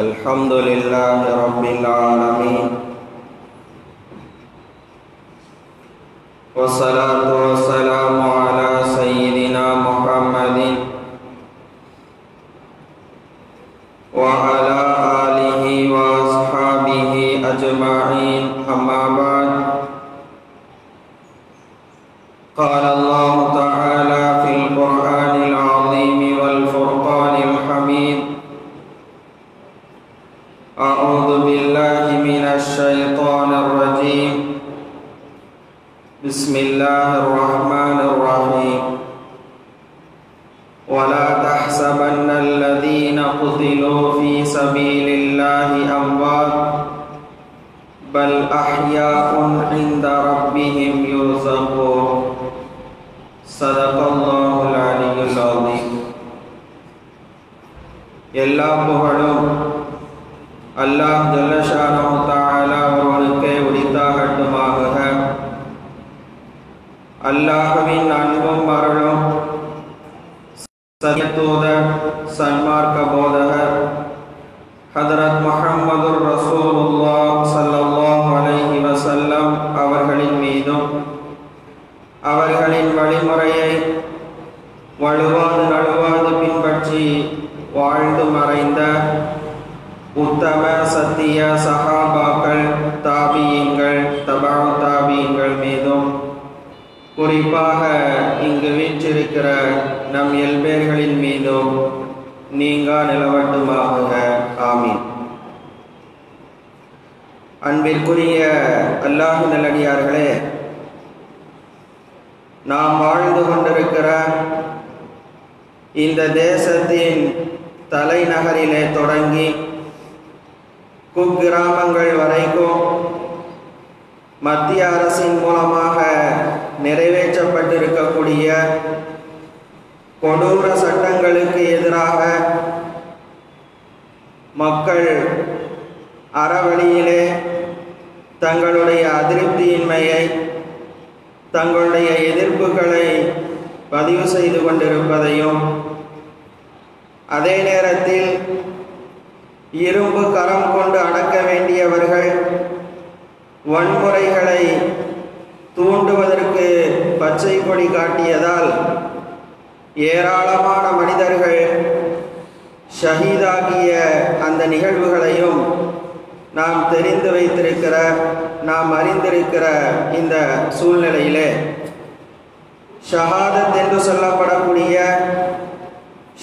الحمد لله رب العالمين. والصلاة والسلام صدق الله العلي العظيم எல்லா புகழும் அல்லாஹ் ஜல்லஷானு தாலா ஒருவனுக்கே உரித்தாகட்டுமாக அல்லாஹுவின் அன்பும் அருளும் சத்தியத்தூதர் சன்மார்க்க போதகர் சஹாபாக்கள் தாபியங்கள் தபாவு தாபியங்கள் மீதும். குறிப்பாக இங்கு வீற்றிருக்கிற நம் எல்பேர்களின் மீதும் நீங்கா நிலவட்டுமாக ஆமீன். அன்பிற்குரிய அல்லாஹ் நல்லடியார்களே நாம் வாழ்ந்து கொண்டிருக்கிற இந்த தேசத்தின் தலைநகரிலே தொடங்கி குக்கிராமங்கள் வரைக்கும் மத்திய அரசின் மூலமாக நிறைவேற்றப்பட்டிருக்கக்கூடிய கொடூர சட்டங்களுக்கு எதிராக மக்கள் அறவழியிலே தங்களுடைய அதிருப்தியின்மையை தங்களுடைய எதிர்ப்புகளை பதிவு செய்து கொண்டிருப்பதையும் அதே நேரத்தில் இரும்பு கரம் கொண்டு அடக்க வேண்டியவர்கள் வன்முறைகளை தூண்டுவதற்கு பச்சை கொடி காட்டியதால் ஏராளமான மனிதர்கள் ஷஹீதாகிய அந்த நிகழ்வுகளையும் நாம் தெரிந்து வைத்திருக்கிற நாம் அறிந்திருக்கிற இந்த சூழ்நிலையிலே ஷஹாதத் என்று சொல்லப்படக்கூடிய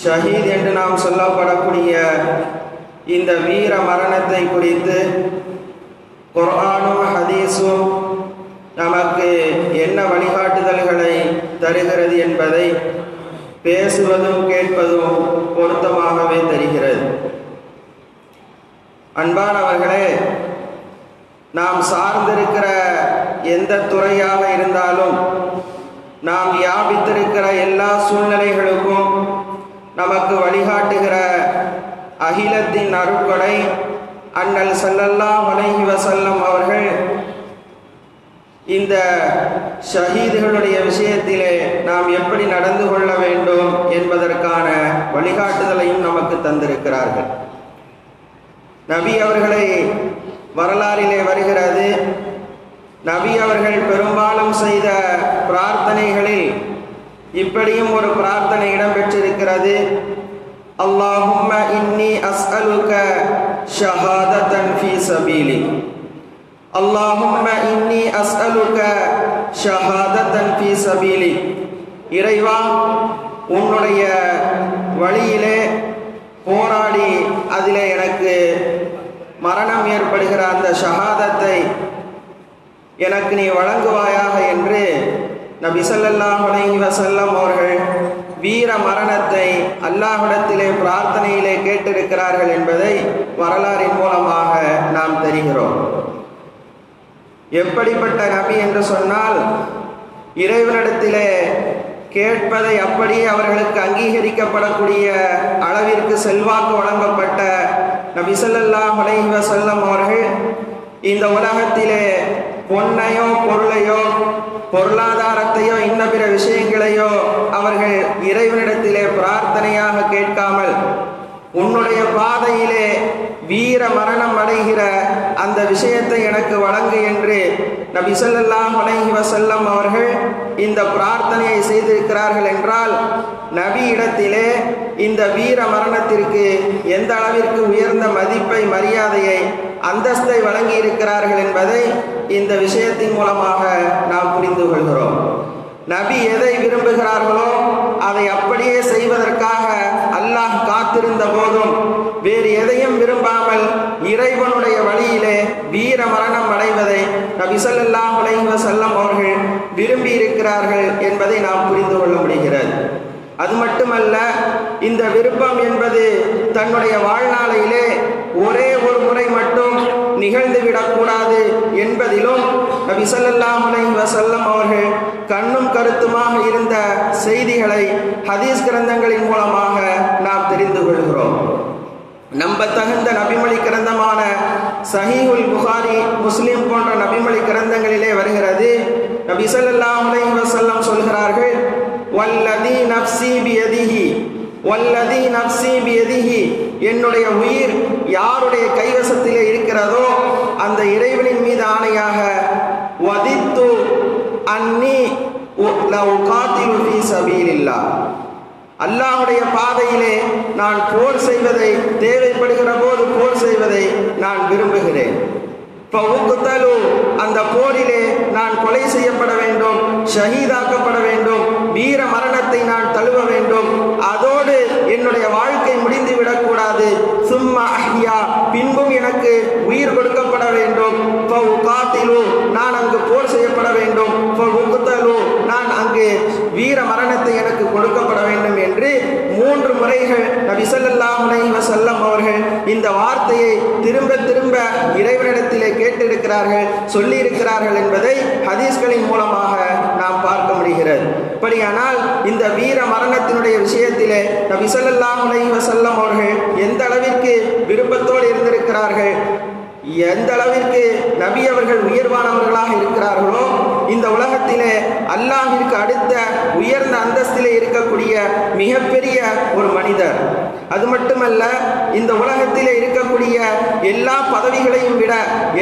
ஷஹீத் என்று நாம் சொல்லப்படக்கூடிய இந்த வீர மரணத்தை குறித்து குரானும் ஹதீஸும் நமக்கு என்ன வழிகாட்டுதல்களை தருகிறது என்பதை பேசுவதும் கேட்பதும் பொருத்தமாகவே தெரிகிறது. அன்பானவர்களே நாம் சார்ந்திருக்கிற எந்த துறையாக இருந்தாலும் நாம் வியாபித்திருக்கிற எல்லா சூழ்நிலைகளுக்கும் நமக்கு வழிகாட்டுகிற அகிலத்தின் அருட்கொடை அண்ணல் சல்லல்லா வலைஹி வசல்லம் அவர்கள் இந்த ஷஹீதுகளுடைய விஷயத்திலே நாம் எப்படி நடந்து கொள்ள வேண்டும் என்பதற்கான வழிகாட்டுதலையும் நமக்கு தந்திருக்கிறார்கள். நபி அவர்களை வரலாறிலே வருகிறது. நபி அவர்கள் பெரும்பாலும் செய்த பிரார்த்தனைகளில் இப்படியும் ஒரு பிரார்த்தனை இடம்பெற்றிருக்கிறது. اللهم இன்னி أسألك شهادة في சபீலி اللهم இன்னி أسألك شهادة في சபீலி இறைவா உன்னுடைய வழியிலே போராடி அதிலே எனக்கு மரணம் ஏற்படுகிற அந்த ஷஹாதத்தை எனக்கு நீ வழங்குவாயாக என்று நபி சொல்லல்லாஹ் அலைஹி வஸல்லம் அவர்கள் வீர மரணத்தை அல்லாஹ்விடத்திலே பிரார்த்தனையிலே கேட்டிருக்கிறார்கள் என்பதை வரலாறின் மூலமாக நாம் தெரிகிறோம். எப்படிப்பட்ட நபி என்று சொன்னால் இறைவனிடத்திலே கேட்பதை அப்படியே அவர்களுக்கு அங்கீகரிக்கப்படக்கூடிய அளவிற்கு செல்வாக்கு வழங்கப்பட்ட நபி ஸல்லல்லாஹு அலைஹி வஸல்லம் அவர்கள் இந்த உலகத்திலே பொன்னையோ பொருளையோ பொருளாதாரத்தையோ இன்ன பிற விஷயங்களையோ அவர்கள் இறைவனிடத்திலே பிரார்த்தனையாக கேட்காமல் உன்னுடைய பாதையிலே வீர மரணம் அடைகிற அந்த விஷயத்தை எனக்கு வழங்கு என்று நபி சொல்லல்லாம் வணங்கி வசல்லம் அவர்கள் இந்த பிரார்த்தனையை செய்திருக்கிறார்கள் என்றால் நபி இடத்திலே இந்த வீர மரணத்திற்கு எந்த அளவிற்கு உயர்ந்த மதிப்பை மரியாதையை அந்தஸ்தை வழங்கி இருக்கிறார்கள் என்பதை இந்த விஷயத்தின் மூலமாக நாம் புரிந்து கொள்கிறோம். நபி எதை விரும்புகிறார்களோ அதை அப்படியே செய்வதற்காக அல்லாஹ் காத்திருந்த போதும் வேறு எதையும் விரும்பாமல் இறைவனுடைய வழியிலே வீர மரணம் அடைவதை நபி ஸல்லல்லாஹு செல்லம் அவர்கள் விரும்பி இருக்கிறார்கள் என்பதை நாம் புரிந்து கொள்ள முடிகிறது. அது மட்டுமல்ல இந்த விருப்பம் என்பது தன்னுடைய வாழ்நாளையிலே ஒரே ஒரு முறை மட்டும் நிகழ்ந்து விடக்கூடாது என்பதிலும் நபி ஸல்லல்லாஹு அலைஹி அவர்கள் கண்ணும் கருத்துமாக இருந்த செய்திகளை ஹதீஸ் கிரந்தங்களின் மூலமாக நாம் தெரிந்து கொள்கிறோம். நம்ப தகுந்த நபிமொழி கிரந்தமான சஹீஹுல் புகாரி முஸ்லிம் போன்ற நபிமொழி கிரந்தங்களிலே வருகிறது. நபி ஸல்லல்லாஹு அலைஹி சொல்கிறார்கள் வல்லதி நப்சி பியதிஹி வல்லதி நப்சி பியதிஹி என்னுடைய உயிர் யாருடைய கைவசத்திலே இருக்கிறதோ அந்த இறைவனின் மீது ஆணையாக வதித்து அன்னி லவ் அல்லாஹுடைய பாதையிலே நான் போர் செய்வதை தேவைப்படுகிற போது போர் செய்வதை நான் விரும்புகிறேன். ஃபவுக்தலு, அந்த போரிலே நான் கொலை செய்யப்பட வேண்டும் ஷஹீதாக்கப்பட வேண்டும் வீர மரணத்தை நான் தழுவ வேண்டும். அதோடு என்னுடைய வாழ்க்கை முடிந்து விடக்கூடாது. சும்மா அஹ்யா. பின்பும் எனக்கு உயிர் கொடுக்கப்பட வேண்டும். ஃபவுகாத்திலு, நான் அங்கு போர் செய்யப்பட வேண்டும். ஃபவுக்தலு, நான் அங்கு வீர மரணத்தை எனக்கு கொடுக்கப்பட வேண்டும் என்று மூன்று முறைகள் நபி சொல்லல்லாமுனை வசல்லம் அவர்கள் இந்த வார்த்தையை திரும்ப திரும்ப இறைவனிடத்திலே கேட்டிருக்கிறார்கள் சொல்லியிருக்கிறார்கள் என்பதை ஹதீஸ்களின் மூலமாக நாம் பார்க்க முடிகிறது. அப்படியானால் இந்த வீர மரணத்தினுடைய விஷயத்திலே நபி ஸல்லல்லாஹு அலைஹி அவர்கள் எந்த அளவிற்கு விருப்பத்தோடு இருந்திருக்கிறார்கள்? எந்த அளவிற்கு நபி அவர்கள் உயர்வானவர்களாக இருக்கிறார்களோ இந்த உலகத்திலே அல்லாஹிற்கு அடுத்த உயர்ந்த அந்தஸ்திலே இருக்கக்கூடிய மிகப்பெரிய ஒரு மனிதர். அது மட்டுமல்ல இந்த உலகத்திலே இருக்கக்கூடிய எல்லா பதவிகளையும் விட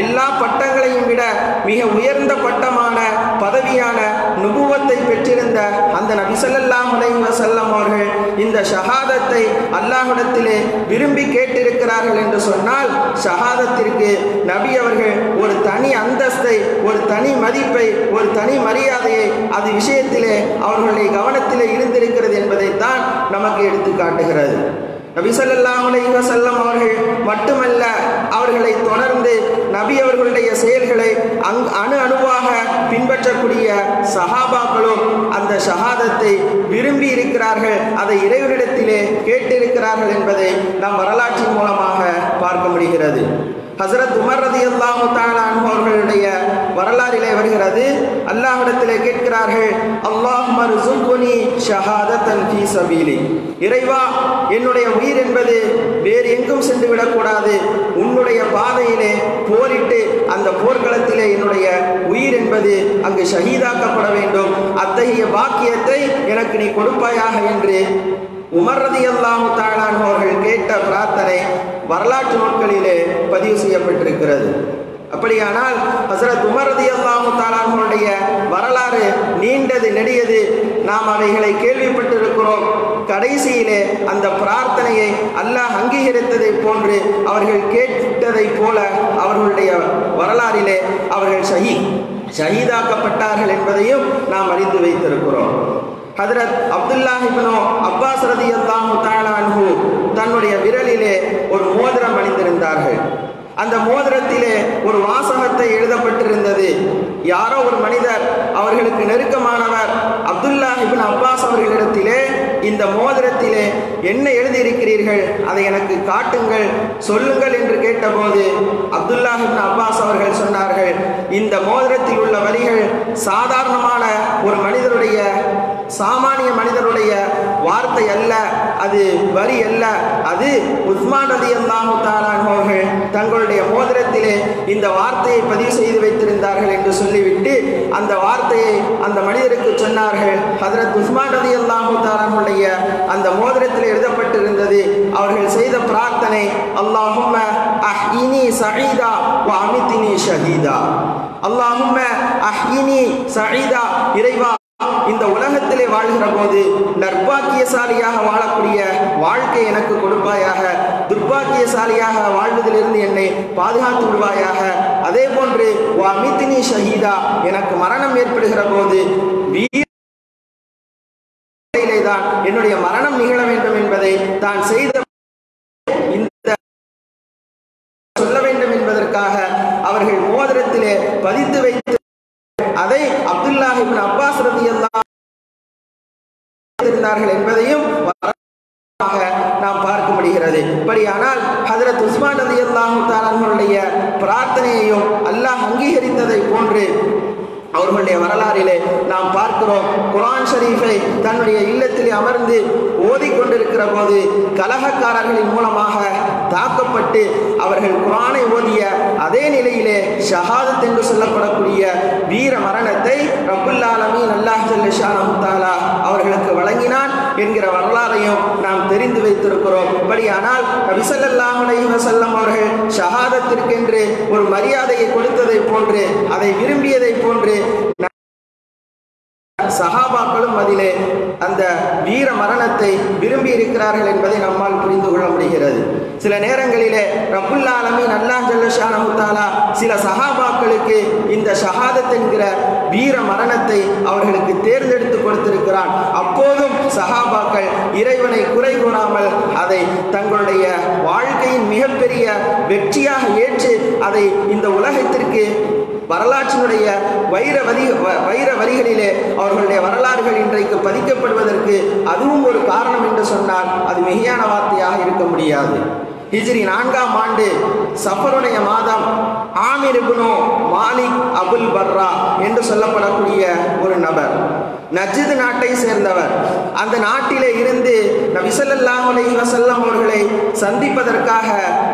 எல்லா பட்டங்களையும் விட மிக உயர்ந்த பட்டமான பதவியான நுபுவத்தை பெற்றிருந்த அந்த நபி ஸல்லல்லாஹு அவர்கள் இந்த ஷஹாதத்தை அல்லாஹிடத்திலே விரும்பி கேட்டிருக்கிறார்கள் என்று சொன்னால் ஷஹாதத்திற்கு நபி அவர்கள் ஒரு தனி அந்தஸ்தை ஒரு தனி மதிப்பை ஒரு தனி மரியாதையை அது விஷயத்திலே அவர்களுடைய கவனத்திலே இருந்திருக்கிறது என்பதைத்தான் நமக்கு எடுத்து காட்டுகிறது. நபி ஸல்லல்லாஹு அலைஹி அவர்கள் மட்டுமல்ல அவர்களை தொடர்ந்து நபி அவர்களுடைய செயல்களை அங் அணு அணுவாக பின்பற்றக்கூடிய சஹாபாக்களும் அந்த ஷஹாதத்தை விரும்பி இருக்கிறார்கள். அதை இறைவனிடத்திலே கேட்டிருக்கிறார்கள் என்பதை நாம் வரலாற்றின் மூலமாக பார்க்க முடிகிறது. ஹசரத் உமர் ரதி அல்லாஹு அவர்களுடைய வரலாறிலே வருகிறது. அல்லாஹிடத்திலே கேட்கிறார்கள் அல்லாஹ் மர்சுகுனி ஷஹாதத்தன் ஃபீ சபீலி. இறைவா என்னுடைய உயிர் என்பது வேறு எங்கும் சென்று விடக்கூடாது. உன்னுடைய பாதையிலே போரிட்டு அந்த போர்க்களத்திலே என்னுடைய உயிர் என்பது அங்கு ஷஹீதாக்கப்பட வேண்டும். அத்தகைய பாக்கியத்தை எனக்கு நீ கொடுப்பாயாக என்று உமர்ரதி ரதி அல்லாஹு அவர்கள் கேட்ட பிரார்த்தனை வரலாற்று நூல்களிலே பதிவு செய்யப்பட்டிருக்கிறது. அப்படியானால் ஹசரத் உமர் ரதி அல்லாஹு அவர்களுடைய வரலாறு நீண்டது நெடியது நாம் அவைகளை கேள்விப்பட்டிருக்கிறோம். கடைசியிலே அந்த பிரார்த்தனையை அல்லாஹ் அங்கீகரித்ததை போன்று அவர்கள் கேட்டதைப் போல அவர்களுடைய வரலாறிலே அவர்கள் ஷஹீத் ஷஹீதாக்கப்பட்டார்கள் என்பதையும் நாம் அறிந்து வைத்திருக்கிறோம். ஹதரத் அப்துல்லாஹிபினோ அப்பாஸ் ரதி அல்லாஹு தாலான்ஹு தன்னுடைய விரலிலே ஒரு மோதிரம் அணிந்திருந்தார்கள். அந்த மோதிரத்திலே ஒரு வாசகத்தை எழுதப்பட்டிருந்தது. யாரோ ஒரு மனிதர் அவர்களுக்கு நெருக்கமானவர் அப்துல்லா இபின் அப்பாஸ் அவர்களிடத்திலே இந்த மோதிரத்திலே என்ன எழுதியிருக்கிறீர்கள்? அதை எனக்கு காட்டுங்கள் சொல்லுங்கள் என்று கேட்டபோது அப்துல்லா இபின் அப்பாஸ் அவர்கள் சொன்னார்கள் இந்த மோதிரத்தில் உள்ள வரிகள் சாதாரணமான ஒரு மனிதருடைய சாமானிய மனிதருடைய வார்த்தை அல்ல அது வரி அல்ல. அது உஸ்மான் அலி அல்லாஹு தங்களுடைய மோதிரத்திலே இந்த வார்த்தையை பதிவு செய்து வைத்திருந்தார்கள் என்று சொல்லிவிட்டு அந்த வார்த்தையை அந்த மனிதருக்கு சொன்னார்கள். ஹதரத் உஸ்மான் ரதி அல்லாஹுடைய அந்த மோதிரத்தில் எழுதப்பட்டிருந்தது அவர்கள் செய்த பிரார்த்தனை அல்லாஹும் அஹ்இனி சஈதா வ அமித்தினி ஷஹீதா. அல்லாஹும் அஹ்இனி சஹீதா இறைவா இந்த உலகத்திலே வாழ்கிற போது நற்பாக்கியசாலியாக வாழக்கூடிய வாழ்க்கை எனக்கு கொடுப்பாயாக. துர்பாக்கியசாலியாக வாழ்வதிலிருந்து என்னை பாதுகாத்து விடுவாயாக அதே போன்று வா மித்தினி ஷஹீதா எனக்கு மரணம் ஏற்படுகிற போது தான் என்னுடைய மரணம் நிகழ வேண்டும் என்பதை தான் செய்த இந்த சொல்ல வேண்டும் என்பதற்காக அவர்கள் மோதிரத்திலே பதித்து வைத்து அதை அப்துல்லாஹ் இப்னு அப்பாஸ் ரதி இருந்தார்கள் என்பதையும் நாம் பார்க்க முடிகிறது. இப்படியானால் ஹதரத் உஸ்மான் ரலியல்லாஹு தஆலாவுடைய பிரார்த்தனையையும் அல்லாஹ் அங்கீகரித்ததை போன்று அவர்களுடைய வரலாறிலே நாம் பார்க்கிறோம். குரான் ஷரீஃபை தன்னுடைய இல்லத்திலே அமர்ந்து ஓதிக்கொண்டிருக்கிற போது கலகக்காரர்களின் மூலமாக தாக்கப்பட்டு அவர்கள் குரானை ஓதிய அதே நிலையிலே ஷஹாதத் என்று சொல்லப்படக்கூடிய வீர மரணத்தை ரபுல்லாலமீன் அல்லாஹ் ஜல்லஷானஹு தஆலா அவர்களுக்கு வழங்கினான். என்கிற வரலாறையும் நாம் தெரிந்து வைத்திருக்கிறோம். இப்படியானால் நபி ஸல்லல்லாஹு அவர்கள் ஷஹாதத்திற்கென்று ஒரு மரியாதையை கொடுத்ததை போன்று அதை விரும்பியதை போன்று சஹாபாக்களும் அதிலே அந்த வீர மரணத்தை விரும்பி இருக்கிறார்கள் என்பதை நம்மால் புரிந்து கொள்ள முடிகிறது. சில நேரங்களிலே ரபுல்லாலமி நல்லா அல்லாஹ் ஜல்லஷானஹு சில சஹாபாக்களுக்கு இந்த ஷஹாதத் என்கிற வீர மரணத்தை அவர்களுக்கு தேர்ந்தெடுத்து கொடுத்திருக்கிறான். அப்போதும் சஹாபாக்கள் இறைவனை குறை கூறாமல் அதை தங்களுடைய வாழ்க்கையின் மிகப்பெரிய வெற்றியாக ஏற்று அதை இந்த உலகத்திற்கு வரலாற்றினுடைய வைர வரி வ- வைர வரிகளிலே அவர்களுடைய வரலாறுகள் இன்றைக்கு பதிக்கப்படுவதற்கு அதுவும் ஒரு காரணம் என்று சொன்னால் அது மிகையான வார்த்தையாக இருக்க முடியாது. ஹிஜ்ரி நான்காம் ஆண்டு சஃபருடைய மாதம் ஆமிர் இப்னு மாலிக் அபுல் பர்ரா என்று சொல்லப்படக்கூடிய ஒரு நபர். நஜித் நாட்டை சேர்ந்தவர். அந்த நாட்டிலே இருந்து நபி ஸல்லல்லாஹு அலைஹி அவர்களை சந்திப்பதற்காக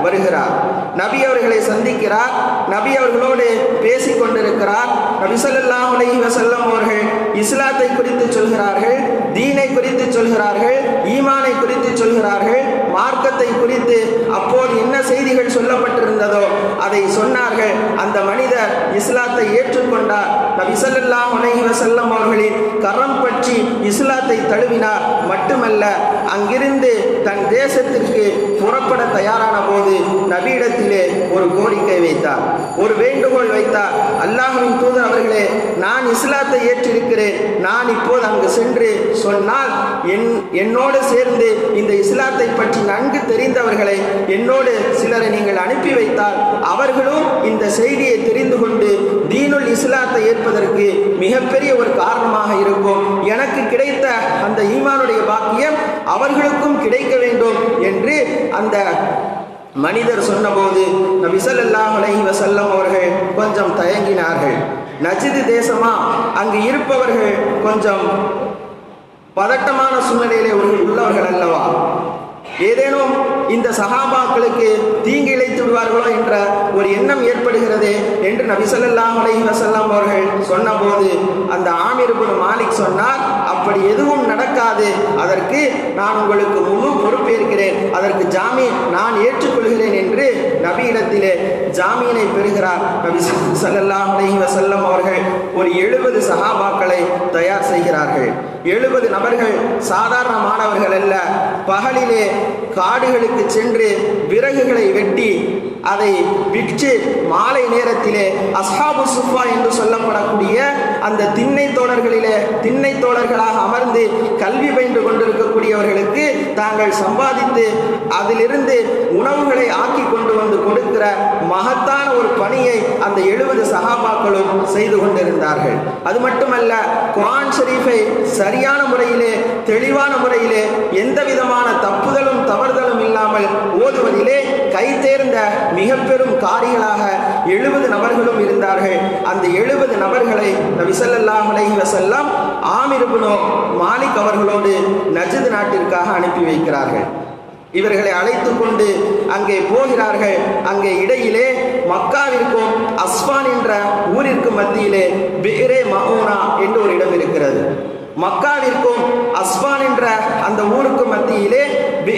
வருகிறார். நபி அவர்களை சந்திக்கிறார். நபி அவர்களோடு பேசிக் கொண்டிருக்கிறார். நபி ஸல்லல்லாஹு அலைஹி அவர்கள் இஸ்லாத்தை குறித்து சொல்கிறார்கள் தீனை குறித்து சொல்கிறார்கள் ஈமானை குறித்து சொல்கிறார்கள் மார்க்கத்தை குறித்து அப்போது என்ன செய்திகள் சொல்லப்பட்டிருந்ததோ அதை சொன்னார்கள். அந்த மனிதர் இஸ்லாத்தை ஏற்றுக்கொண்டார். நபிசல்லா ஸல்லல்லாஹு செல்லம் அவர்களின் கரம் பற்றி இஸ்லாத்தை தழுவினார். மட்டுமல்ல அங்கிருந்து தன் தேசத்திற்கு புறப்பட தயாரான போது நபியிடத்திலே ஒரு கோரிக்கை வைத்தார். ஒரு வேண்டுகோள் வைத்தார். அல்லாஹுவின் தூதர் அவர்களே நான் இஸ்லாத்தை ஏற்றிருக்கிறேன். நான் இப்போது அங்கு சென்று சொன்னால் என் என்னோடு சேர்ந்து இந்த இஸ்லாத்தை பற்றி நன்கு தெரிந்தவர்களை என்னோடு சிலரை நீங்கள் அனுப்பி வைத்தால் அவர்களும் இந்த செய்தியை தெரிந்து கொண்டு தீனுல் இஸ்லாத்தை ஏற்பதற்கு மிகப்பெரிய ஒரு காரணமாக இருக்கும். எனக்கு கிடைத்த அந்த ஈமானுடைய பாக்கியம் அவர்களுக்கும் கிடைக்க வேண்டும் என்று அந்த மனிதர் சொன்னபோது நபி ஸல்லல்லாஹு வசல்லம் அவர்கள் கொஞ்சம் தயங்கினார்கள். நஜிது தேசமா? அங்கு இருப்பவர்கள் கொஞ்சம் பதட்டமான சூழ்நிலையிலே உள்ளவர்கள் அல்லவா? ஏதேனும் இந்த சகாபாக்களுக்கு தீங்கு இழைத்து விடுவார்களோ என்ற ஒரு எண்ணம் ஏற்படுகிறது என்று நபி ஸல்லல்லாஹு அலைஹி அவர்கள் சொன்னபோது அந்த ஆமீர் மாலிக் சொன்னார் அப்படி எதுவும் நடக்காது. அதற்கு நான் உங்களுக்கு முழு பொறுப்பேற்கிறேன். அதற்கு ஜாமீன் நான் ஏற்றுக்கொள்கிறேன் என்று நபியிடத்திலே ஜாமீனை பெறுகிறார் நபி ஸல்லல்லாஹு அலஹி வசல்லம் அவர்கள். ஒரு எழுபது சகாபாக்களை தயார் செய்கிறார்கள். எழுபது நபர்கள் சாதாரணமானவர்கள் அல்ல. பகலிலே காடுகளுக்கு சென்று விறகுகளை வெட்டி அதை விற்று மாலை நேரத்திலே அஸ்ஹாபு சுஃபா என்று சொல்லப்படக்கூடிய அந்த திண்ணை தோழர்களிலே திண்ணை தோழர்களாக அமர்ந்து கல்வி பயின்று கொண்டிருக்கக்கூடியவர்களுக்கு தாங்கள் சம்பாதித்து அதிலிருந்து உணவுகளை ஆக்கி கொண்டு வந்து கொடுக்கிற மகத்தான ஒரு பணியை அந்த எழுபது சகாபாக்களும் செய்து கொண்டிருந்தார்கள். அது மட்டுமல்ல குரான் ஷரீஃபை சரியான முறையிலே தெளிவான முறையிலே எந்த விதமான தப்புதலும் தவறுதலும் இல்லாமல் ஓதுவதிலே கை தேர்ந்த மிக பெரும் காரிகளாக எழுபது நபர்களும் இருந்தார்கள். அந்த எழுபது நபர்களை நபி ஸல்லல்லாஹு அலைஹி மாலிக் அவர்களோடு நஜது நாட்டிற்காக அனுப்பி வைக்கிறார்கள். இவர்களை அழைத்து கொண்டு அங்கே போகிறார்கள். அங்கே இடையிலே மக்காவிற்கும் அஸ்வான் என்ற ஊரிற்கு மத்தியிலே பிஹ்ரே மவுனா என்று ஒரு இடம் இருக்கிறது. மக்காவிற்கும் அஸ்வான் என்ற அந்த ஊருக்கும்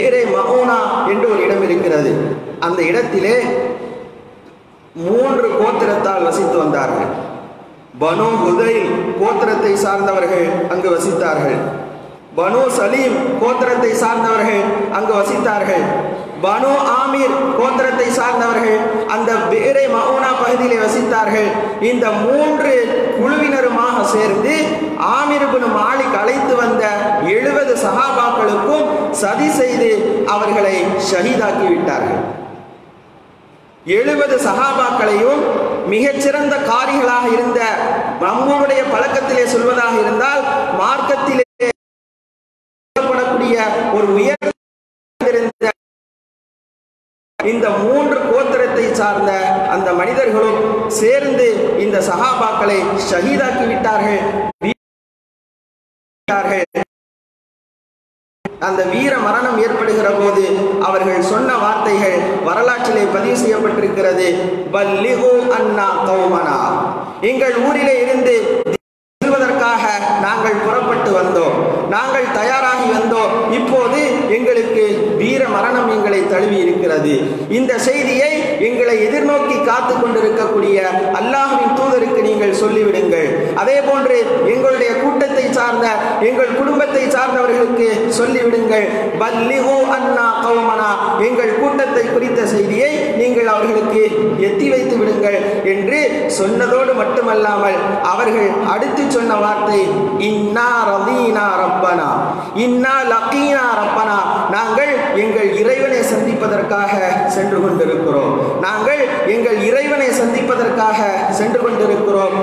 மத்தியிலே மகோனா என்று ஒரு இடம் இருக்கிறது. அந்த இடத்திலே மூன்று கோத்திரத்தால் வசித்து வந்தார்கள். பனு ஹுதைல் கோத்திரத்தை சார்ந்தவர்கள் அங்கு வசித்தார்கள். பனு சலீம் கோத்திரத்தை சார்ந்தவர்கள் அங்கு வசித்தார்கள். பனு ஆமீர் கோத்திரத்தை சார்ந்தவர்கள் அந்த பேரை மவுனா பகுதியிலே வசித்தார்கள். இந்த மூன்று குழுவினருமாக சேர்ந்து ஆமீர் பின் மாலிக் அழைத்து வந்த எழுபது சகாபாக்களுக்கும் சதி செய்து அவர்களை ஷஹீதாக்கி விட்டார்கள். எழுபது சகாபாக்களையும் மிகச்சிறந்த காரிகளாக இருந்த நம்முடைய பழக்கத்திலே சொல்வதாக இருந்தால் மார்க்கத்திலே ஒரு உயர்ந்த இந்த மூன்று கோத்திரத்தை சார்ந்த அந்த மனிதர்களும் சேர்ந்து இந்த சகாபாக்களை ஷஹீதாக்கி விட்டார்கள் விட்டார்கள். அந்த வீர மரணம் ஏற்படுகிற போது அவர்கள் சொன்ன வார்த்தைகள் வரலாற்றிலே பதிவு செய்யப்பட்டிருக்கிறது. பல்லிகோ அண்ணா கௌமனா. எங்கள் ஊரிலே இருந்து செல்வதற்காக நாங்கள் புறப்பட்டு வந்தோம். நாங்கள் தயாராகி வந்தோம். இப்போது எங்களுக்கு மரணம் எங்களை தழுவி இருக்கிறது. இந்த செய்தியை எங்களை எதிர்நோக்கி காத்து கொண்டிருக்கக்கூடிய அல்லாஹ்வின் தூதருக்கு நீங்கள் சொல்லிவிடுங்கள். அதே போன்று எங்களுடைய கூட்டத்தை சார்ந்த எங்கள் குடும்பத்தை சார்ந்தவர்களுக்கு சொல்லிவிடுங்கள். பல்லிஹு அண்ணா கௌமனா எங்கள் கூட்டத்தை குறித்த செய்தியை நீங்கள் அவர்களுக்கு எத்தி வைத்து விடுங்கள் என்று சொன்னதோடு மட்டுமல்லாமல் அவர்கள் அடுத்து சொன்ன வார்த்தை இன்னா ரதீனா ரப்பனா இன்னா லகீனா ரப்பனா. நாங்கள் எங்கள் இறைவனை சந்திப்பதற்காக சென்று கொண்டிருக்கிறோம். நாங்கள் எங்கள் இறைவனை சந்திப்பதற்காக சென்று கொண்டிருக்கிறோம்.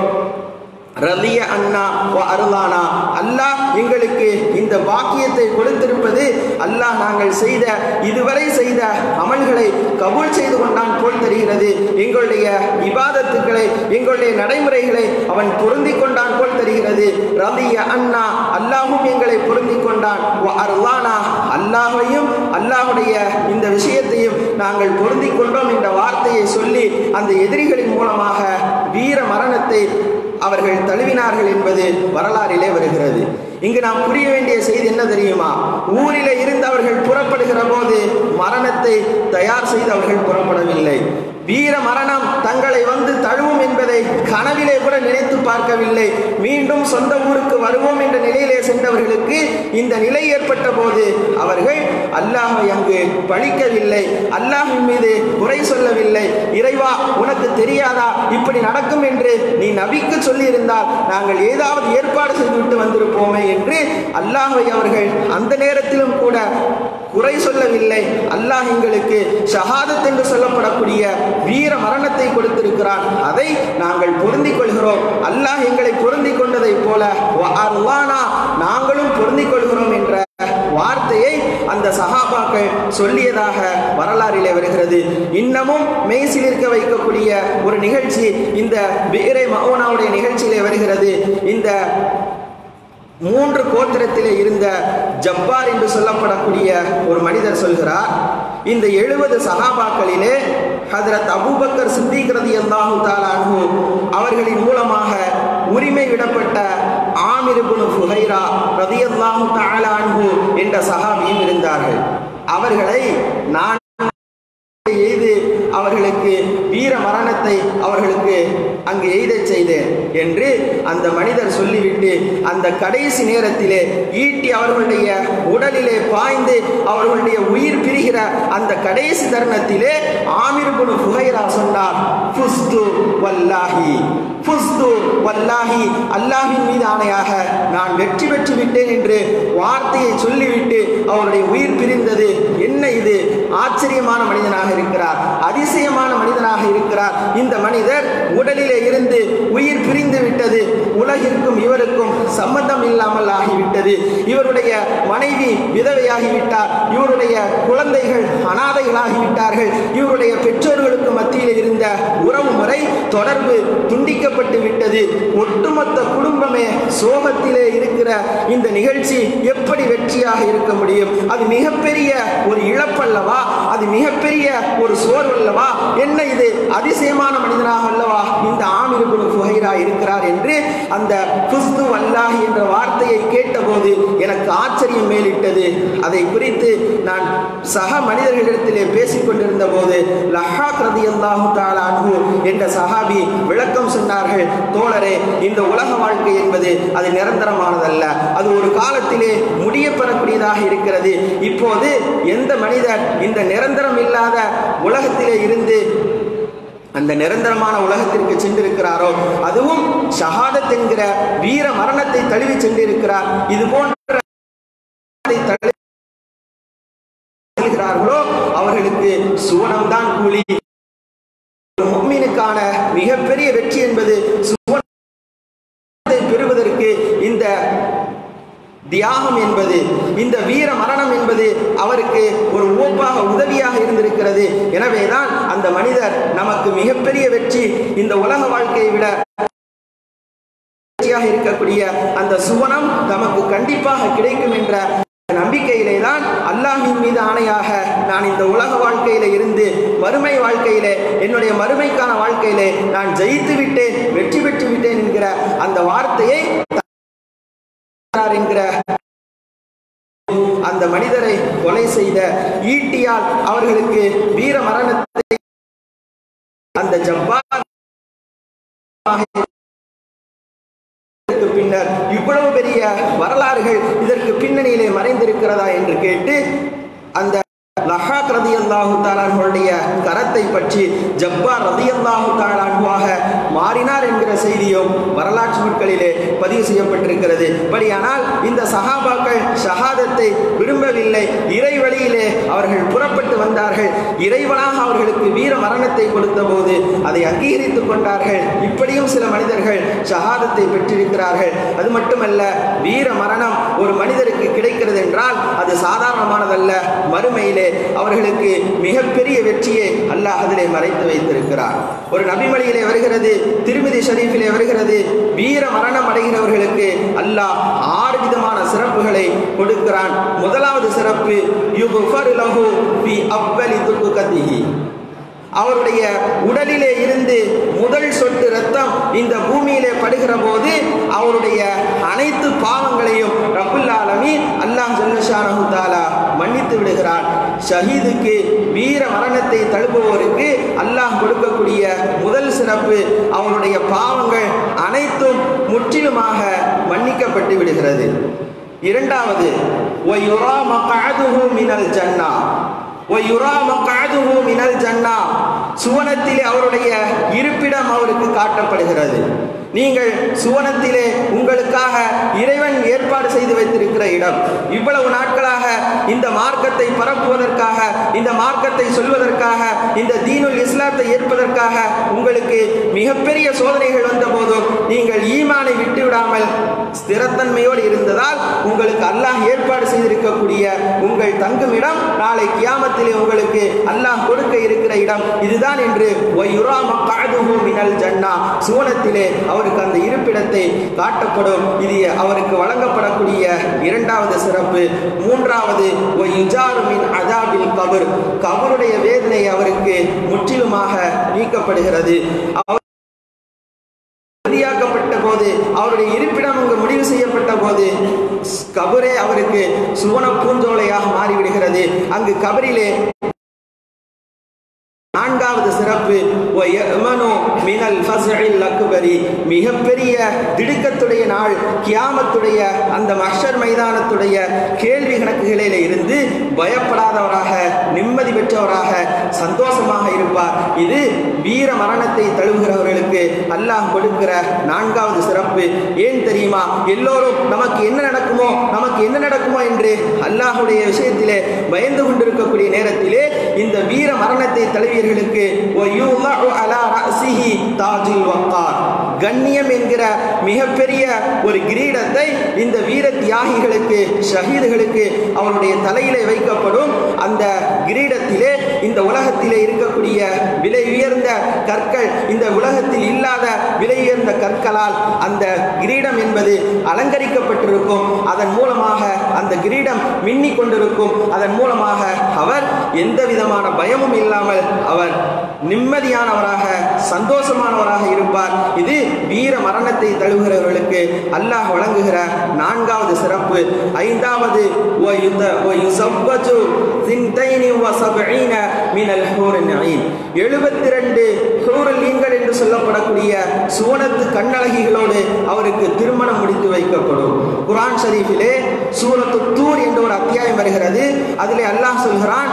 ரலிய அண்ணா ஓ அருளானா. அல்லாஹ் எங்களுக்கு இந்த பாக்கியத்தை கொடுத்திருப்பது அல்லாஹ் நாங்கள் செய்த இதுவரை செய்த அமல்களை கபூல் செய்து கொண்டான் போல் தெரிகிறது. எங்களுடைய விவாதத்துக்களை எங்களுடைய நடைமுறைகளை அவன் பொருந்தி கொண்டான் போல் தெரிகிறது. ரலிய அண்ணா அல்லாஹும் எங்களை பொருந்தி கொண்டான். வ அருளானா. அல்லாஹையும் அல்லாஹுடைய இந்த விஷயத்தையும் நாங்கள் பொருந்தி கொண்டோம் என்ற வார்த்தையை சொல்லி அந்த எதிரிகளின் மூலமாக வீர மரணத்தை அவர்கள் தழுவினார்கள் என்பது வரலாறிலே வருகிறது. இங்கு நாம் புரிய வேண்டிய செய்தி என்ன தெரியுமா? ஊரிலே இருந்து அவர்கள் புறப்படுகிற போது மரணத்தை தயார் செய்து அவர்கள் புறப்படவில்லை. வீர மரணம் தங்களை வந்து தழுவும் என்பதை கனவிலே கூட நினைத்து பார்க்கவில்லை. மீண்டும் சொந்த ஊருக்கு வருவோம் என்ற நிலையிலே சென்றவர்களுக்கு இந்த நிலை ஏற்பட்ட போது அவர்கள் அல்லாஹை அங்கு பழிக்கவில்லை. அல்லாஹின் மீது குறை சொல்லவில்லை. இறைவா உனக்கு தெரியாதா? இப்படி நடக்கும் என்று நீ நபிக்கு சொல்லியிருந்தால் நாங்கள் ஏதாவது ஏற்பாடு செய்துவிட்டு வந்திருப்போமே என்று அல்லாஹை அவர்கள் அந்த நேரத்திலும் கூட குறை சொல்லவில்லை. அல்லாஹ் எங்களுக்கு ஷஹாதத் என்று சொல்லப்படக்கூடிய வீர மரணத்தை கொடுத்திருக்கிறான் அதை நாங்கள் பொருந்திக் கொள்கிறோம் அல்லாஹ் எங்களை பொருந்திக் கொண்டதைப் போல நாங்களும் பொருந்திக் கொள்கிறோம் என்ற வார்த்தையை அந்த சஹாபாக்கள் சொல்லியதாக வரலாறிலே வருகிறது. இன்னமும் மெய்சிலிருக்க வைக்கக்கூடிய ஒரு நிகழ்ச்சி இந்த பிகரை மகோனாவுடைய நிகழ்ச்சியிலே வருகிறது. இந்த மூன்று கோத்திரத்திலே இருந்த ஜப்பார் என்று சொல்லப்படக்கூடிய ஒரு மனிதர் சொல்கிறார் இந்த எழுபது சகாபாக்களிலே ஹதரத் அபூபக்கர் சித்திக்கிறது அல்லாஹு தாலானு அவர்களின் மூலமாக உரிமை விடப்பட்ட ஆமிர் இப்னு ஃபுஹைரா ரதியல்லாஹு தாலான்ஹு என்ற சகாபியும் இருந்தார்கள். அவர்களை நான் எய்து அவர்களுக்கு வீர மரணத்தை அவர்களுக்கு அங்கு எய்தச் செய்தேன் என்று அந்த மனிதர் சொல்லிவிட்டு அந்த கடைசி நேரத்திலே ஈட்டி அவர்களுடைய உடலிலே பாய்ந்து அவர்களுடைய உயிர் பிரிகிற அந்த கடைசி தருணத்திலே ஆமிர் குனு புகைரா சொன்னார் ஃபுஸ்து வல்லாஹி ஃபுஸ்து வல்லாஹி அல்லாஹின் மீது ஆணையாக நான் வெற்றி பெற்று விட்டேன் என்று வார்த்தையை சொல்லிவிட்டு அவருடைய உயிர் பிரிந்தது இது ஆச்சரியமான மனிதனாக இருக்கிறார் அதிசயமான மனிதனாக இருக்கிறார். இந்த மனிதர் உடலிலே இருந்து உயிர் பிரிந்து விட்டது. உலகிற்கும் இவருக்கும் சம்பந்தம் இல்லாமல் ஆகிவிட்டது. இவருடைய மனைவி விதவையாகிவிட்டார். இவருடைய குழந்தைகள் அனாதைகளாகிவிட்டார்கள். இவருடைய பெற்றோர்களுக்கு மத்தியில் இருந்த உறவு முறை தொடர்பு துண்டிக்கப்பட்டு விட்டது. ஒட்டுமொத்த குடும்பமே சோகத்திலே இருக்கிற இந்த நிகழ்ச்சி எப்படி வெற்றியாக இருக்க முடியும்? அது மிகப்பெரிய ஒரு இழப்பல்லவா? அது மிகப்பெரிய ஒரு சோர்வல்லவா என்ன இது? அதிசயமான மனிதனாக அல்லவா? இந்த ஆமிருபுல் புகைரா இருக்கிறார் என்று அந்த குஸ்து வல்லாஹி என்ற வார்த்தையை கேட்டபோது எனக்கு ஆச்சரியம் மேலிட்டது. அதை குறித்து நான் சக மனிதர்களிடத்திலே பேசிக் கொண்டிருந்த போது லஹாக் ரதி அல்லாஹு அன்ஹு என்ற சஹாபி விளக்கம் சொன்னார்கள் தோழரே இந்த உலக வாழ்க்கை என்பது அது நிரந்தரமானதல்ல. அது ஒரு காலத்திலே முடிய பெறக்கூடியதாக இருக்கிறது. இப்போது எந்த மனிதர் இந்த நிரந்தரம் இல்லாத உலகத்திலே இருந்து அந்த நிரந்தரமான உலகத்திற்கு சென்றிருக்கிறாரோ அதுவும் ஷஹாதத் என்கிற வீர மரணத்தை தழுவி சென்றிருக்கிறார். இது போன்ற செல்கிறார்களோ அவர்களுக்கு சுவனம்தான் கூலி. ஒரு மிகப்பெரிய வெற்றி என்பது சுவனத்தை பெறுவதற்கு இந்த தியாகம் என்பது இந்த வீர மரணம் என்பது அவருக்கு ஒரு ஓப்பாக உதவியாக இருந்திருக்கிறது. எனவேதான் அந்த மனிதர் நமக்கு மிகப்பெரிய வெற்றி இந்த உலக வாழ்க்கையை விட வெற்றியாக இருக்கக்கூடிய அந்த சுவனம் நமக்கு கண்டிப்பாக கிடைக்கும் என்ற நம்பிக்கையிலே தான் அல்லாஹின் மீது ஆணையாக நான் இந்த உலக வாழ்க்கையில இருந்து மறுமை வாழ்க்கையிலே என்னுடைய மறுமைக்கான வாழ்க்கையிலே நான் ஜெயித்து விட்டேன் வெற்றி பெற்று விட்டேன் என்கிற அந்த வார்த்தையை என்கிற அந்த மனிதரை கொலை செய்த ஈட்டியால் அவர்களுக்கு வீர மரணத்தை அந்த ஜப்பார் பின்னர் இவ்வளவு பெரிய வரலாறுகள் இதற்கு பின்னணியிலே மறைந்திருக்கிறதா என்று கேட்டு அந்த லஹாக் ரதி அல்லாஹு தாலான்களுடைய கரத்தை பற்றி ஜப்பார் ரதி அல்லாஹு தாலான்வாக மாறினார் என்கிற செய்தியும் வரலாற்று நூட்களிலே பதிவு செய்யப்பட்டிருக்கிறது. படியானால் இந்த சஹாபாக்கள் ஷஹாதத்தை விரும்பவில்லை. இறை வழியிலே அவர்கள் புறப்பட்டு வந்தார்கள். இறைவனாக அவர்களுக்கு வீர மரணத்தை கொடுத்த போது அதை அங்கீகரித்துக் கொண்டார்கள். இப்படியும் சில மனிதர்கள் ஷஹாதத்தை பெற்றிருக்கிறார்கள். அது மட்டுமல்ல வீர மரணம் ஒரு மனிதருக்கு கிடைக்கிறது என்றால் அது சாதாரணமானதல்ல. மறுமையிலே அவர்களுக்கு மிகப்பெரிய வெற்றியை அல்லாஹ் அதிலே மறைத்து வைத்திருக்கிறார். ஒரு நபிமொழியிலே வருகிறது திருமதி ஷரீஃபிலே வருகிறது வீர மரணம் அடைகிறவர்களுக்கு அல்லாஹ் ஆறு விதமான சிறப்புகளை கொடுக்கிறான். முதலாவது சிறப்பு அவருடைய உடலிலே இருந்து முதல் சொட்டு ரத்தம் இந்த பூமியிலே படுகிற போது அவருடைய அனைத்து பாவங்களையும் ரபுல்லாலமி அல்லாஹ் ஜல்லஷானஹு தாலா மன்னித்து விடுகிறான். ஷஹீதுக்கு வீர மரணத்தை தழுப்புவோருக்கு அல்லாஹ் கொடுக்கக்கூடிய முதல் சிறப்பு அவருடைய பாவங்கள் அனைத்தும் முற்றிலுமாக மன்னிக்கப்பட்டு விடுகிறது. இரண்டாவது ஒயுரா மகாதுஹு மினல் ஜன்னா. ஒயுரா மகாதுஹு மினல் ஜன்னா. சுவனத்தில் அவருடைய இருப்பிடம் அவருக்கு காட்டப்படுகிறது. நீங்கள் சுவனத்திலே உங்களுக்காக இறைவன் ஏற்பாடு செய்து வைத்திருக்கிற இடம். இவ்வளவு நாட்களாக இந்த மார்க்கத்தை பரப்புவதற்காக இந்த மார்க்கத்தை சொல்வதற்காக இந்த தீனுல் இஸ்லாத்தை ஏற்பதற்காக உங்களுக்கு மிகப்பெரிய சோதனைகள் வந்த போதும் நீங்கள் ஈமானை விட்டு விடாமல் ஸ்திரத்தன்மையோடு இருந்ததால் உங்களுக்கு அல்லாஹ் ஏற்பாடு செய்திருக்கக்கூடிய உங்கள் தங்கும் இடம் நாளை கியாமத்திலே உங்களுக்கு அல்லாஹ் கொடுக்க இருக்கிற இடம் இதுதான் என்று ஒய்யுரா மினல் ஜன்னா. சூனத்திலே அவருக்கு அந்த இருப்பிடத்தை காட்டப்படும். இது அவருக்கு வழங்கப்படக்கூடிய இரண்டாவது சிறப்பு. மூன்றாவது ஒய்யுஜாரு மின் அதாபில் கபர். கபருடைய வேதனை அவருக்கு முற்றிலுமாக நீக்கப்படுகிறது. அவர் போது அவருடைய இருப்பிடம் அங்கு முடிவு செய்யப்பட்ட போது கபரே அவருக்கு சுவன பூஞ்சோலையாக மாறிவிடுகிறது. அங்கு கபரிலே நான்காவது சிறப்பு மினல் ஃபஸ்இல் அக்பரி. மிகப்பெரிய திடுக்கத்துடைய நாள் கியாமத்துடைய அந்த மஷர் மைதானத்துடைய கேள்வி கணக்குகளில் இருந்து பயப்படாதவராக நிம்மதி பெற்றவராக சந்தோஷமாக இருப்பார். இது வீர மரணத்தை தழுவுகிறவர்களுக்கு அல்லாஹ் கொடுக்கிற நான்காவது சிறப்பு. ஏன் தெரியுமா? எல்லோரும் நமக்கு என்ன நடக்குமோ நமக்கு என்ன நடக்குமோ என்று அல்லாஹுடைய விஷயத்திலே பயந்து கொண்டிருக்கக்கூடிய நேரத்திலே இந்த வீர மரணத்தை தழுவியர்களுக்கு தாஜுல் வக்கார் கண்ணியம் என்கிற மிகப்பெரிய ஒரு கிரீடத்தை இந்த வீர தியாகிகளுக்கு ஷஹீதுகளுக்கு அவருடைய தலையிலே வைக்கப்படும். அந்த கிரீடத்திலே இந்த உலகத்திலே இருக்கக்கூடிய விலை உயர்ந்த கற்கள் இந்த உலகத்தில் இல்லாத விலை உயர்ந்த கற்களால் அந்த கிரீடம் என்பது அலங்கரிக்கப்பட்டிருக்கும். அதன் மூலமாக அந்த கிரீடம் மின்னிக் கொண்டிருக்கும் அதன் மூலமாக அவர் எந்த விதமான பயமும் இல்லாமல் அவர் நிம்மதியானவராக சந்தோஷமானவராக இருப்பார். இது வீர மரணத்தை தழுவுகிறவர்களுக்கு அல்லாஹ் வழங்குகிற நான்காவது சிறப்பு. ஐந்தாவது எழுபத்தி ரெண்டு ஹூரலீன்கள் என்று சொல்லப்படக்கூடிய சுவனத்து கண்ணழகிகளோடு அவருக்கு திருமணம் முடித்து வைக்கப்படும். குரான் ஷரீஃபிலே சூரத்து தூர் என்ற ஒரு அத்தியாயம் வருகிறது. அதில் அல்லாஹ் சொல்கிறான்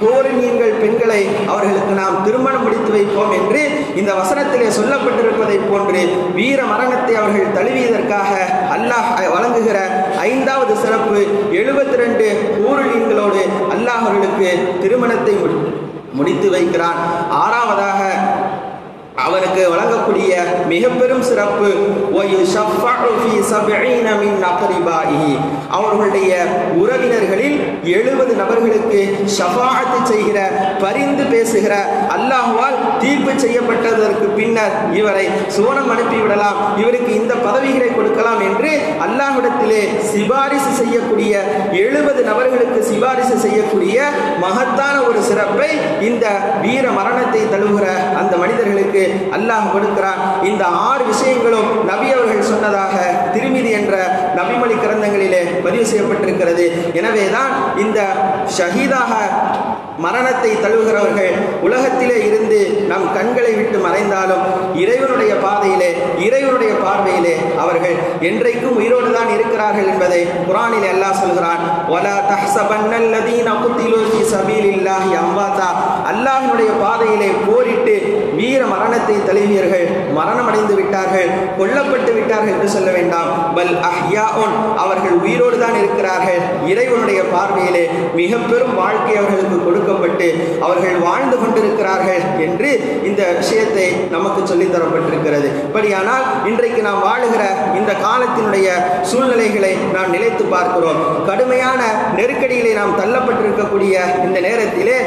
கோரினீர்கள் பெண்களை அவர்களுக்கு நாம் திருமணம் முடித்து வைப்போம் என்று இந்த வசனத்திலே சொல்லப்பட்டிருப்பதைப் போன்று வீர மரணத்தை அவர்கள் தழுவியதற்காக அல்லாஹ் வழங்குகிற ஐந்தாவது சிறப்பு எழுபத்தி ரெண்டு ஊருளீன்களோடு அல்லாஹ் அவர்களுக்கு திருமணத்தை முடித்து வைக்கிறான். ஆறாவதாக அவனுக்கு வழங்கக்கூடிய மிக பெரும் சிறப்பு அவர்களுடைய உறவினர்களில் எழுபது நபர்களுக்கு ஷஃபாத்து செய்கிற பரிந்து பேசுகிற அல்லாஹுவால் தீர்ப்பு செய்யப்பட்டதற்கு பின்னர் இவரை சோனம் அனுப்பிவிடலாம் இவருக்கு இந்த பதவிகளை கொடுக்கலாம் என்று அல்லாஹ்விடத்திலே சிபாரிசு செய்யக்கூடிய எழுபது நபர்களுக்கு சிபாரிசு செய்யக்கூடிய மகத்தான ஒரு சிறப்பை இந்த வீர மரணத்தை தழுவுகிற அந்த மனிதர்களுக்கு அல்லாஹ் கொடுக்கிறான். இந்த ஆறு விஷயங்களும் நபி அவர்கள் சொன்னதாக திருமிதி என்ற நபிமொழி கிரந்தங்களிலே பதிவு செய்யப்பட்டிருக்கிறது. எனவேதான் இந்த ஷஹீதாக மரணத்தை தழுவுகிறவர்கள் உலகத்திலே இருந்து நம் கண்களை விட்டு மறைந்தாலும் இறைவனுடைய பாதையிலே இறைவனுடைய பார்வையிலே அவர்கள் என்றைக்கும் உயிரோடு தான் இருக்கிறார்கள் என்பதை குரானில் அல்லாஹ் சொல்கிறான். வலா தஹ்சபன்னல்லதீன குத்திலு ஃபீ சபீலில்லாஹி அம்வாதா அல்லாஹ்வினுடைய பாதையிலே போரிட்டு வீர மரணத்தை தழுவியர்கள் மரணமடைந்து விட்டார்கள் கொல்லப்பட்டு விட்டார்கள் என்று சொல்ல வேண்டாம். பல் அஹ்யாஉன் அவர்கள் உயிரோடு தான் இருக்கிறார்கள். இறைவனுடைய பார்வையிலே மிக பெரும் வாழ்க்கை அவர்களுக்கு கொடுக்கப்பட்டு அவர்கள் வாழ்ந்து கொண்டிருக்கிறார்கள் என்று இந்த விஷயத்தை நமக்கு சொல்லித்தரப்பட்டிருக்கிறது இப்படியானால் இன்றைக்கு நாம் வாழுகிற இந்த காலத்தினுடைய சூழ்நிலைகளை நாம் நினைத்து பார்க்கிறோம். கடுமையான நெருக்கடியிலே நாம் தள்ளப்பட்டிருக்கக்கூடிய இந்த நேரத்திலே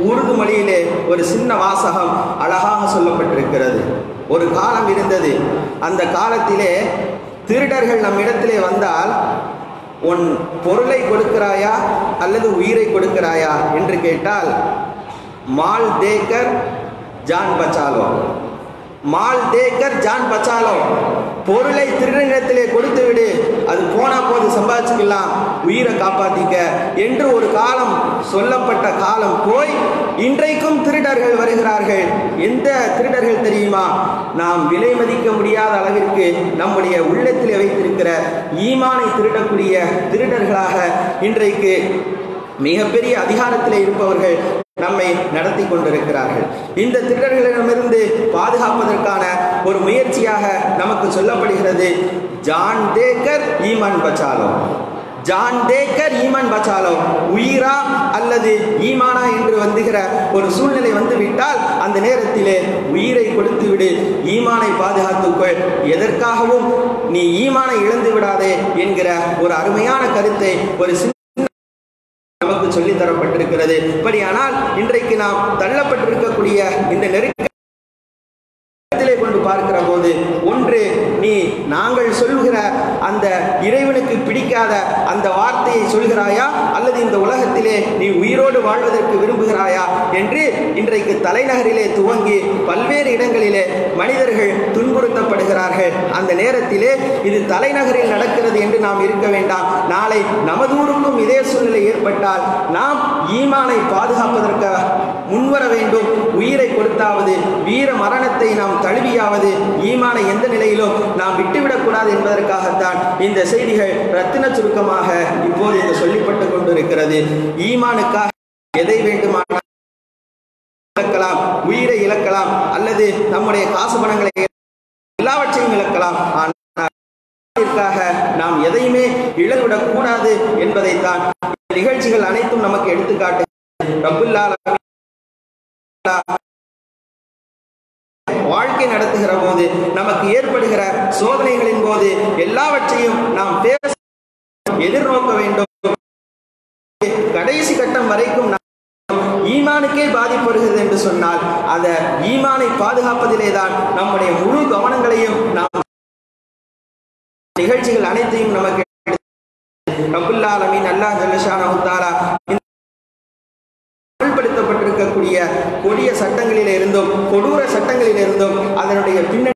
உருது மொழியிலே ஒரு சின்ன வாசகம் அழகாக சொல்லப்பட்டிருக்கிறது. ஒரு காலம் இருந்தது. அந்த காலத்திலே திருடர்கள் நம் இடத்திலே வந்தால் உன் பொருளை கொடுக்கிறாயா? அல்லது உயிரை கொடுக்கிறாயா? என்று கேட்டால் மால் தேக்கர் ஜான் பச்சாலோ. மால் தேக்கர் ஜான் பச்சாலோ பொருளை திருடனிடத்திலே கொடுத்து விடு அது போனா போது சம்பாதிச்சுக்கலாம். உயிரை காப்பாத்திக்க. என்று ஒரு காலம் சொல்லப்பட்ட காலம் போய் இன்றைக்கும் திருடர்கள் வருகிறார்கள். எந்த திருடர்கள் தெரியுமா? நாம் விலை மதிக்க முடியாத அளவிற்கு நம்முடைய உள்ளத்தில் வைத்திருக்கிற ஈமானை திருடக்கூடிய திருடர்களாக இன்றைக்கு மிகப்பெரிய அதிகாரத்தில் இருப்பவர்கள் நம்மை நடத்தி கொண்டிருக்கிறார்கள். இந்த திருடர்களிடமிருந்து பாதுகாப்பதற்கான ஒரு முயற்சியாக நமக்கு சொல்லப்படுகிறது. ஜான் தேக்கர் ஈமான் பச்சாலோ. ஜான் தேக்கர் ஈமான் பச்சாலோ. உயிரா அல்லது ஈமானா என்று வந்துகிற ஒரு சூழ்நிலை வந்து விட்டால் அந்த நேரத்திலே உயிரை கொடுத்து விடு ஈமானை பாதுகாத்துக்கொள். எதற்காகவும் நீ ஈமானை இழந்து விடாதே என்கிற ஒரு அருமையான கருத்தை ஒரு நமக்கு சொல்லி தரப்பட்டிருக்கிறது இப்படியானால் இன்றைக்கு நாம் தள்ளப்பட்டிருக்கக்கூடிய இந்த நெருக்கத்திலே கொண்டு பார்க்கிற போது என்று நீ நாங்கள் சொல்கிற அந்த இறைவனுக்கு பிடிக்காத அந்த வார்த்தையை சொல்கிறாயா? அல்லது இந்த உலகத்திலே நீ உயிரோடு வாழ்வதற்கு விரும்புகிறாயா? என்று இன்றைக்கு தலைநகரிலே துவங்கி பல்வேறு இடங்களிலே மனிதர்கள் துன்புறுத்தப்படுகிறார்கள். அந்த நேரத்திலே இது தலைநகரில் நடக்கிறது என்று நாம் இருக்க வேண்டாம். நாளை நமதூருக்கும் இதே சூழ்நிலை ஏற்பட்டால் நாம் ஈமானை பாதுகாப்பதற்கு முன்வர வேண்டும். உயிரை கொடுத்தாவது வீர மரணத்தை நாம் தழுவியாவது ஈமானை எந்த நிலையிலும் நாம் விட்டுவிடக்கூடாது என்பதற்காகத்தான் இந்த செய்திகள் ரத்தின சுருக்கமாக இப்போது இங்கு சொல்லிப்பட்டு கொண்டிருக்கிறது. ஈமானுக்காக எதை வேண்டுமானால் இழக்கலாம் உயிரை இழக்கலாம் அல்லது நம்முடைய காசு பணங்களை எல்லாவற்றையும் இழக்கலாம். ஆனால் நாம் எதையுமே இழந்துவிடக் கூடாது என்பதைத்தான் நிகழ்ச்சிகள் அனைத்தும் நமக்கு எடுத்துக்காட்டு ரபுல்லா வாழ்க்கை நடத்துகிற போது நமக்கு ஏற்படுகிற சோதனைகளின் போது எல்லாவற்றையும் நாம் பேச எதிர்நோக்க வேண்டும். கடைசி கட்டம் வரைக்கும் ஈமானுக்கே பாதிப்பு வருகிறது என்று சொன்னால் அந்த ஈமானை பாதுகாப்பதிலே தான் நம்முடைய முழு கவனங்களையும் நாம் நிகழ்ச்சிகள் அனைத்தையும் நமக்கு ரபுல்லாலமின் அல்லாஹ் ஜல்லஷானஹு அமல்படுத்தப்பட்டிருக்கக்கூடிய கொடிய சட்டங்களிலிருந்தும் கொடூர சட்டங்களிலிருந்தும் அதனுடைய பின்னணி